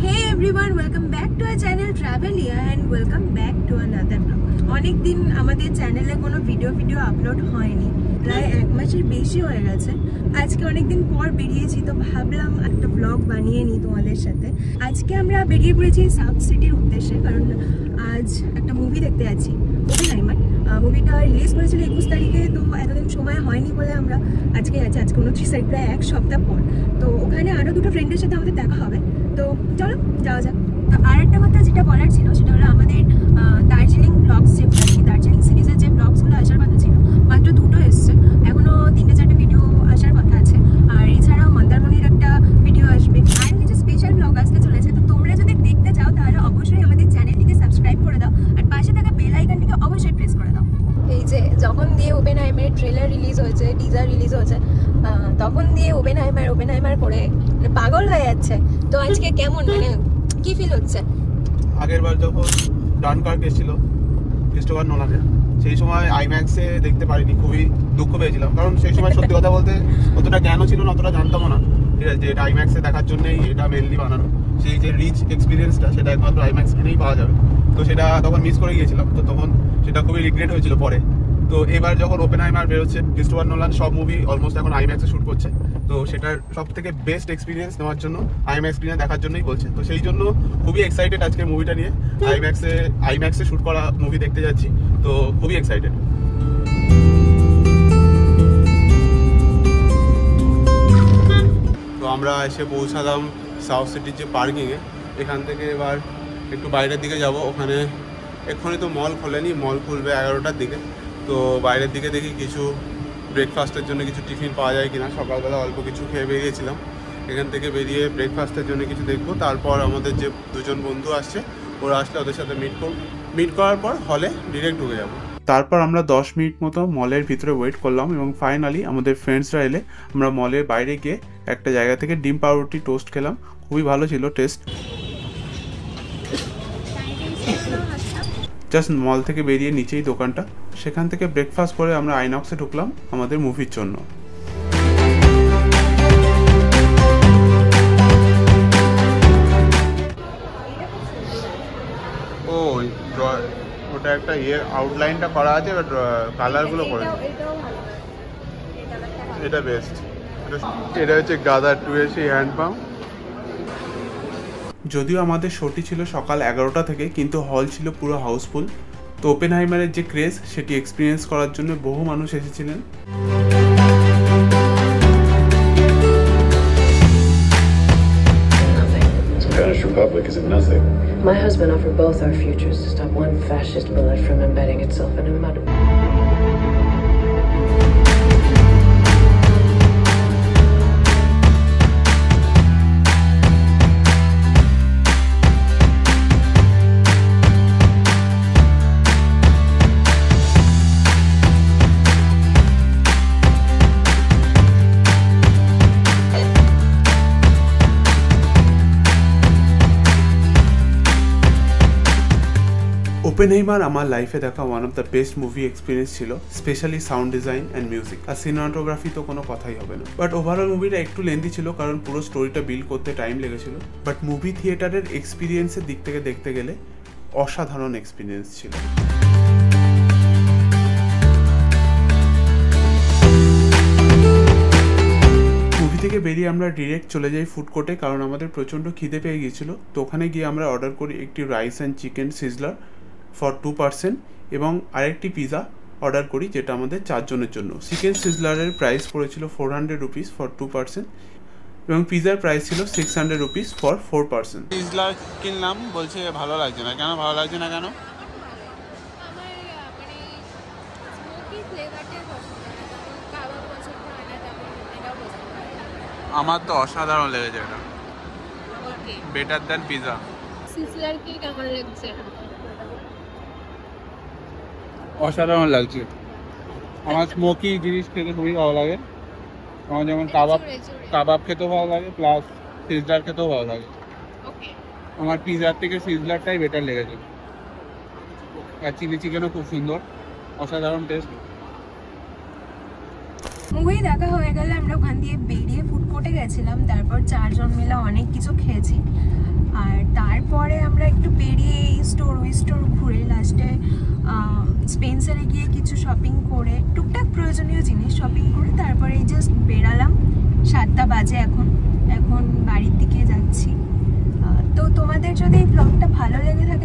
Hey everyone welcome back to our channel travel year and welcome back to another vlog অনেক দিন আমাদের চ্যানেলে কোনো ভিডিও ভিডিও আপলোড হয়নি। প্রায় এক মাসের বেশি হয়ে গেছে। আজকে অনেক দিন পর বেরিয়েছি, তো ভাবলাম একটা ব্লগ বানিয়ে নিই তোমাদের সাথে। আজকে আমরা বেরিয়ে পড়েছি সাউথ উদ্দেশ্যে, কারণ আজ একটা মুভি দেখতে আছি ওপেন মুভিটা রিলিজ করেছিল একুশ তারিখে, তো এতদিন সময় হয়নি বলে আমরা আজকে আছি। আজকে উনত্রিশ তারিখ প্রায় এক সপ্তাহ পর। তো ওখানে আরও দুটো ফ্রেন্ডের সাথে আমাদের দেখা হবে। তো চলো, যাওয়া যাক। আর একটা কথা যেটা বলার ছিল সেটা হলো আমাদের আহ, দার্জিলিং ব্লগস যেগুলো আর কি দার্জিলিং সিরিজের যে ব্লগসগুলো আসার কথা ছিল মাত্র দুটো এসছে এখনও তিনটে চারটে ভিডিও আসার কথা আছে আর এছাড়াও মন্দারমণির একটা ভিডিও আসবে আর কিছু স্পেশাল ব্লগ আসতে চলেছে তো তোমরা যদি দেখতে চাও তাহলে অবশ্যই আমাদের চ্যানেলটিকে সাবস্ক্রাইব করে দাও আর পাশে থাকা বেল আইকনটিকে অবশ্যই প্রেস করে দাও এই যে যখন দিয়ে ওপেন হাইমের ট্রেলার রিলিজ হয়েছে টিজার রিলিজ হয়েছে। তখন দিয়ে ওপেন হাইমার ওপেন হাইমার করে মানে পাগল হয়ে যাচ্ছে। তো আজকে কেমন? মানে কি ফিল হচ্ছে? আগের বার যখন ডানকার্ক এসেছিল ক্রিস্টোফার নোলানে সেই সময় আইম্যাক্সে দেখতে পারিনি, খুবই দুঃখ পেয়েছিলাম। কারণ সেই সময় সত্যি কথা বলতে অতটা জ্ঞানও ছিল না, অতটা জানতামও না। ঠিক আছে এটা আইম্যাক্সে দেখার জন্যই এটা মেনলি বানানো। সেই যে রিচ এক্সপিরিয়েন্সটা সেটা একমাত্র আইম্যাক্স কিনেই পাওয়া যাবে। তো সেটা তখন মিস করে গিয়েছিলাম। তো তখন সেটা খুবই রিগ্রেট হয়েছিল পরে। তো এবার যখন ওপেন আইমার বেরোচ্ছে ক্রিস্টোফার নোলান সব মুভি অলমোস্ট এখন আইম্যাক্সে শুট করছে। তো সেটার সব থেকে বেস্ট এক্সপিরিয়েন্স নেওয়ার জন্য আইম্যাক্স স্ক্রিনে দেখার জন্যই বলছে। তো সেই জন্য খুবই এক্সাইটেড আজকে মুভিটা নিয়ে। আইম্যাক্সে আইম্যাক্সে শুট করা মুভি দেখতে যাচ্ছি। তো খুবই এক্সাইটেড তো আমরা এসে পৌঁছালাম সাউথ সিটির যে পার্কিংয়ে এখান থেকে এবার একটু বাইরের দিকে যাব। ওখানে এক্ষুনি তো মল খোলেনি। মল খুলবে এগারোটার দিকে। তো বাইরের দিকে দেখি কিছু ব্রেকফাস্টের জন্য কিছু টিফিন পাওয়া যায় কিনা। সকালবেলা অল্প কিছু খেয়ে বেরিয়েছিলাম। এখান থেকে বেরিয়ে ব্রেকফাস্টের জন্য কিছু দেখব। তারপর আমাদের যে দুজন বন্ধু আসছে, ওরা আসলে ওদের সাথে মিট করব। মিট করার পর হলে ডিরেক্ট ঢুকে যাব। তারপর আমরা দশ মিনিট মতো মলের ভিতরে ওয়েট করলাম এবং ফাইনালি আমাদের ফ্রেন্ডসরা এলে আমরা মলের বাইরে গিয়ে একটা জায়গা থেকে ডিম পাউরুটি টোস্ট খেলাম। খুবই ভালো ছিল টেস্ট জাস্ট মল থেকে বেরিয়ে নিচেই দোকানটা। সেখান থেকে ব্রেকফাস্ট করে আমরা আইনক্সে ঢুকলাম আমাদের মুভির জন্য। ও ওটা একটা ইয়ে আউটলাইনটা করা আছে বাট কালারগুলো করে এটা বেস্ট এটা হচ্ছে গাদা টু এর সেই হ্যান্ড পাম্প যদিও আমাদের শোটি ছিল সকাল এগারোটা থেকে কিন্তু হল ছিল পুরো হাউসফুল তো ওপেন হাইমারের যে ক্রেজ সেটি এক্সপিরিয়েন্স করার জন্য বহু মানুষ এসেছিলেন Spanish Republic isn't nothing. My husband offered both our futures to stop one fascist bullet from embedding itself in a mud. Oppenheimer আমার লাইফে দেখা one of the best movie experience ছিল specially sound design and music R cinematography তো কোনো কথাই হবে না। But overall মুভিটা একটু লেন্দি ছিল, কারণ পুরো স্টোরিটা বিল্ড করতে টাইম লেগেছিল। বাট মুভি থিয়েটারের এক্সপিরিয়েন্সের দিক থেকে দেখতে গেলে অসাধারণ এক্সপিরিয়েন্স ছিল। থেকে বেরিয়ে আমরা ডিরেক্ট চলে যাই ফুড কোর্টে কারণ আমাদের প্রচণ্ড খিদে পেয়ে গিয়েছিল। তো ওখানে গিয়ে আমরা অর্ডার করি একটি rice and chicken sizzler for two persons এবং আরেকটি পিৎজা অর্ডার করি যেটা আমাদের চারজনের জন্য। চিকেন সিজলারের প্রাইস পড়েছিল four hundred rupees for two persons এবং পিৎজার প্রাইস ছিল six hundred rupees for four persons sizzler কিনলাম বলছে ভালো লাগছে না। কেন ভালো লাগছে না কেন? আমার তো অসাধারণ লেগেছে এটা। বেটার দ্যান পিৎজা সিসলার কি কেমন লাগছে? অসাধারণ লাগছে। আমার স্মোকি জিনিস খেতে খুবই ভালো লাগে। আমার যেমন কাবাব কাবাব খেতেও ভালো লাগে প্লাস সিজলার খেতেও ভালো লাগে। আমার পিৎজার থেকে সিজলারটাই বেটার লেগেছে। আর চিলি চিকেনও খুব সুন্দর অসাধারণ টেস্ট মুভি দেখা হয়ে গেলে আমরা ওখান দিয়ে বেরিয়ে ফুড কোর্টে গেছিলাম তারপর চারজন মিলে অনেক কিছু খেয়েছি। আর তারপরে আমরা একটু বেরিয়ে এই স্টোর ওই স্টোর ঘুরে লাস্টে স্পেন্সারে গিয়ে কিছু শপিং করে, টুকটাক প্রয়োজনীয় জিনিস শপিং করে তারপরে এই জাস্ট বেড়ালাম সাতটা বাজে এখন এখন বাড়ির দিকে যাচ্ছি। তো তোমাদের যদি এই ব্লগটা ভালো লেগে থাকে